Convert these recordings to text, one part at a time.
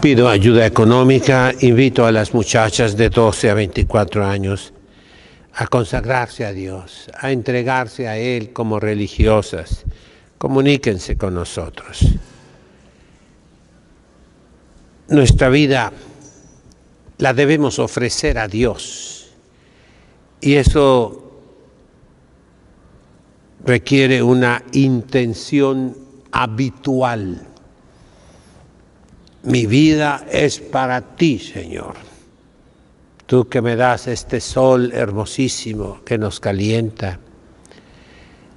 Pido ayuda económica, invito a las muchachas de 12 a 24 años a consagrarse a Dios, a entregarse a Él como religiosas. Comuníquense con nosotros. Nuestra vida la debemos ofrecer a Dios y eso requiere una intención habitual mi vida es para ti, Señor. Tú que me das este sol hermosísimo que nos calienta.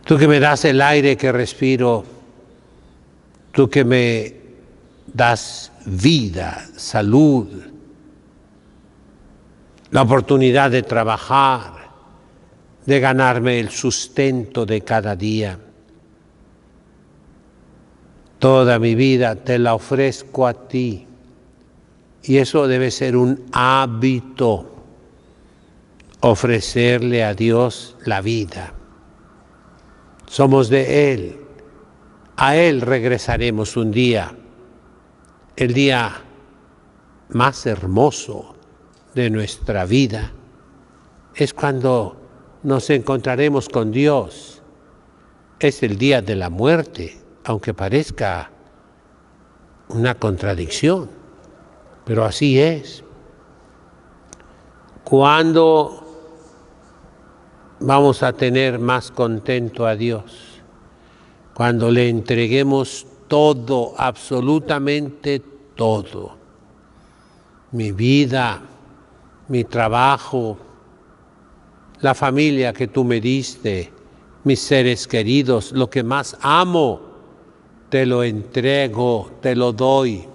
Tú que me das el aire que respiro. Tú que me das vida, salud, la oportunidad de trabajar, de ganarme el sustento de cada día. Toda mi vida te la ofrezco a ti. Y eso debe ser un hábito, ofrecerle a Dios la vida. Somos de Él. A Él regresaremos un día, el día más hermoso de nuestra vida. Es cuando nos encontraremos con Dios. Es el día de la muerte aunque parezca una contradicción, pero así es. Cuando vamos a tener más contento a Dios? Cuando le entreguemos todo, absolutamente todo. Mi vida, mi trabajo, la familia que tú me diste, mis seres queridos, lo que más amo te lo entrego, te lo doy.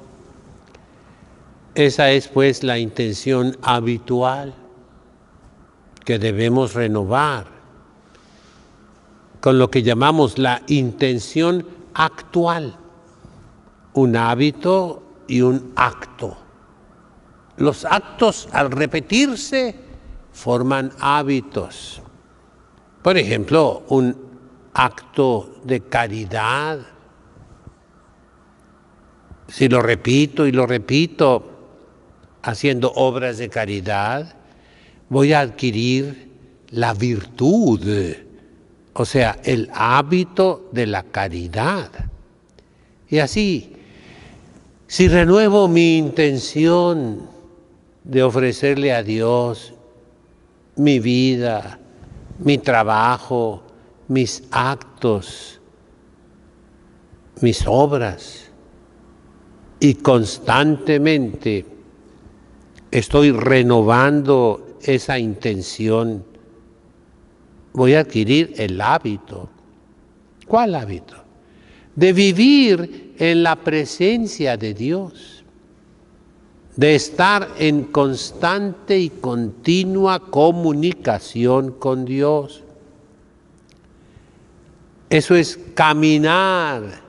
Esa es pues la intención habitual que debemos renovar con lo que llamamos la intención actual, un hábito y un acto. Los actos al repetirse forman hábitos. Por ejemplo, un acto de caridad, si lo repito y lo repito haciendo obras de caridad, voy a adquirir la virtud, o sea, el hábito de la caridad. Y así, si renuevo mi intención de ofrecerle a Dios mi vida, mi trabajo, mis actos, mis obras, y constantemente estoy renovando esa intención, voy a adquirir el hábito. ¿Cuál hábito? De vivir en la presencia de Dios, de estar en constante y continua comunicación con Dios. Eso es caminar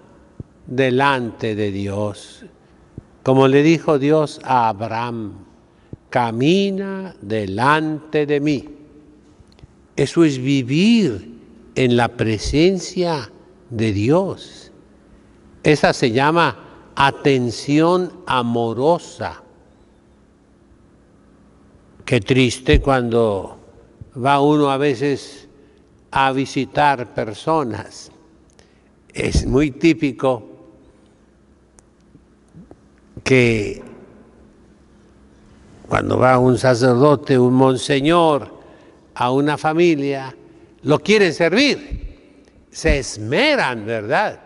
delante de Dios como le dijo Dios a Abraham, camina delante de mí. Eso es vivir en la presencia de Dios. Esa se llama atención amorosa. Qué triste cuando va uno a veces a visitar personas. Es muy típico que cuando va un sacerdote, un monseñor a una familia, lo quieren servir, se esmeran, ¿verdad?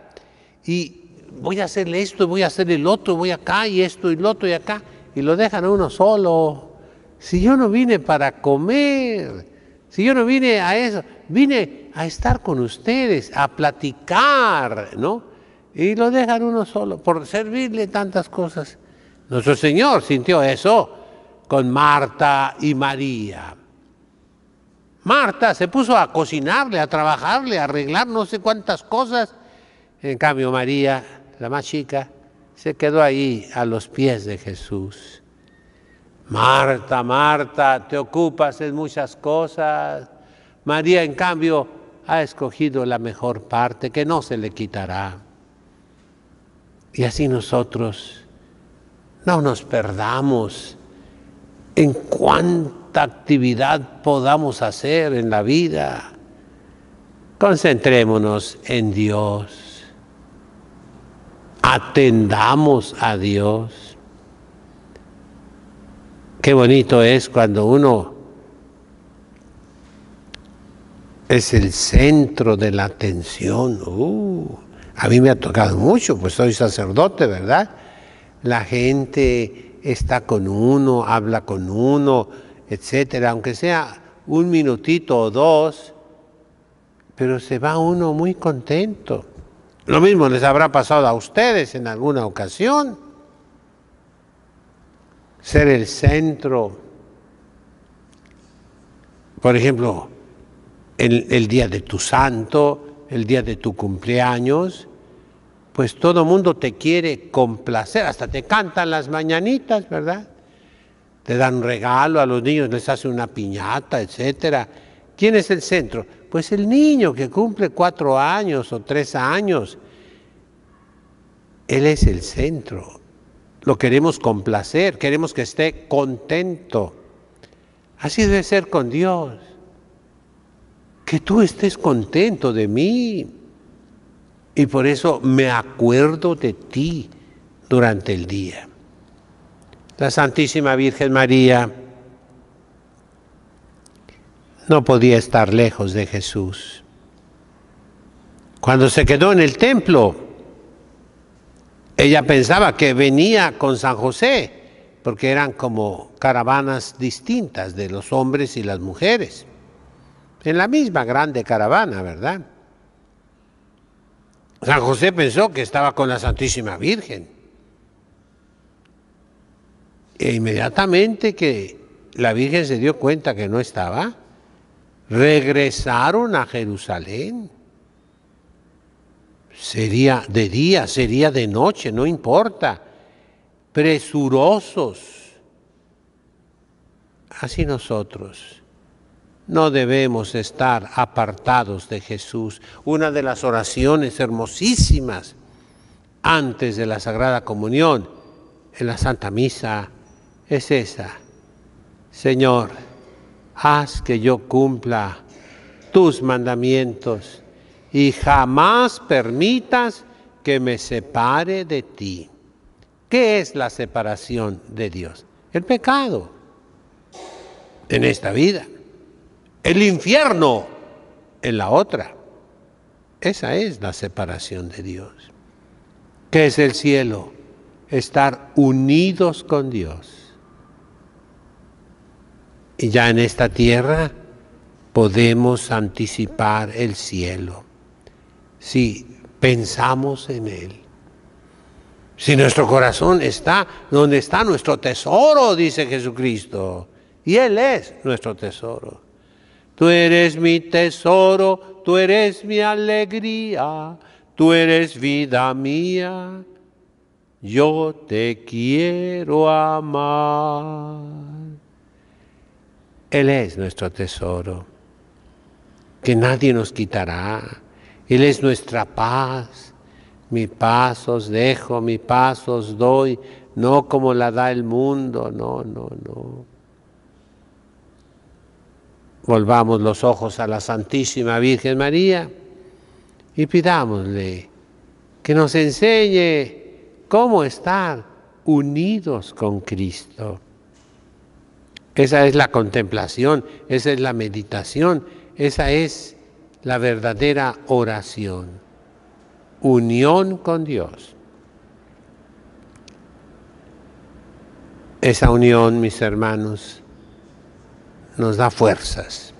Y voy a hacerle esto, voy a hacer el otro, voy acá y esto y lo otro y acá, y lo dejan a uno solo. Si yo no vine para comer, si yo no vine a eso, vine a estar con ustedes, a platicar, ¿no? Y lo dejan uno solo por servirle tantas cosas. Nuestro Señor sintió eso con Marta y María. Marta se puso a cocinarle, a trabajarle, a arreglar no sé cuántas cosas. En cambio María, la más chica, se quedó ahí a los pies de Jesús. Marta, Marta, te ocupas en muchas cosas. María, en cambio, ha escogido la mejor parte que no se le quitará. Y así nosotros no nos perdamos en cuánta actividad podamos hacer en la vida. Concentrémonos en Dios. Atendamos a Dios. Qué bonito es cuando uno es el centro de la atención. Uh, a mí me ha tocado mucho, pues soy sacerdote, ¿verdad? La gente está con uno, habla con uno, etcétera, aunque sea un minutito o dos, pero se va uno muy contento. Lo mismo les habrá pasado a ustedes en alguna ocasión. Ser el centro. Por ejemplo, el, el día de tu santo, el día de tu cumpleaños, pues todo mundo te quiere complacer, hasta te cantan las mañanitas, ¿verdad? Te dan regalo a los niños, les hace una piñata, etcétera. ¿Quién es el centro? Pues el niño que cumple cuatro años o tres años. Él es el centro. Lo queremos complacer, queremos que esté contento. Así debe ser con Dios. Que tú estés contento de mí. Y por eso me acuerdo de ti durante el día. La Santísima Virgen María no podía estar lejos de Jesús. Cuando se quedó en el templo, ella pensaba que venía con San José, porque eran como caravanas distintas de los hombres y las mujeres, en la misma grande caravana, ¿verdad? San José pensó que estaba con la Santísima Virgen. E inmediatamente que la Virgen se dio cuenta que no estaba, regresaron a Jerusalén. Sería de día, sería de noche, no importa. Presurosos. Así nosotros no debemos estar apartados de Jesús. Una de las oraciones hermosísimas antes de la Sagrada Comunión en la Santa Misa es esa. Señor, haz que yo cumpla tus mandamientos y jamás permitas que me separe de ti. ¿Qué es la separación de Dios? El pecado en esta vida el infierno en la otra. Esa es la separación de Dios. ¿Qué es el cielo? Estar unidos con Dios. Y ya en esta tierra podemos anticipar el cielo si pensamos en Él. Si nuestro corazón está donde está nuestro tesoro, dice Jesucristo, y Él es nuestro tesoro. Tú eres mi tesoro, tú eres mi alegría, tú eres vida mía. Yo te quiero amar. Él es nuestro tesoro, que nadie nos quitará. Él es nuestra paz. Mi paz os dejo, mi paz os doy, no como la da el mundo, no, no, no. Volvamos los ojos a la Santísima Virgen María y pidámosle que nos enseñe cómo estar unidos con Cristo. Esa es la contemplación, esa es la meditación, esa es la verdadera oración. Unión con Dios. Esa unión, mis hermanos, nos da fuerzas,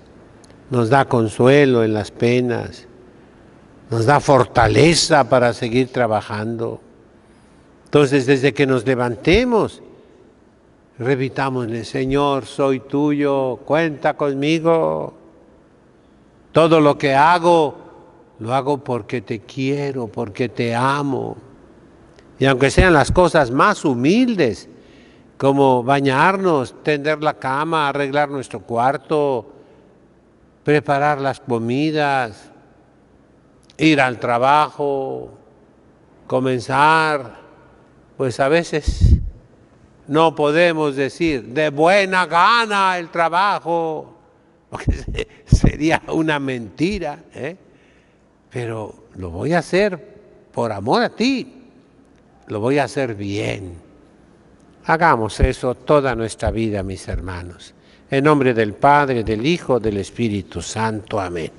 nos da consuelo en las penas, nos da fortaleza para seguir trabajando. Entonces, desde que nos levantemos, repitámosle, Señor, soy tuyo, cuenta conmigo. Todo lo que hago, lo hago porque te quiero, porque te amo. Y aunque sean las cosas más humildes, como bañarnos, tender la cama, arreglar nuestro cuarto, preparar las comidas, ir al trabajo, comenzar, pues a veces No podemos decir de buena gana el trabajo, porque sería una mentira, ¿eh? pero lo voy a hacer por amor a ti, lo voy a hacer bien. Hagamos eso toda nuestra vida, mis hermanos. En nombre del Padre, del Hijo, del Espíritu Santo. Amén.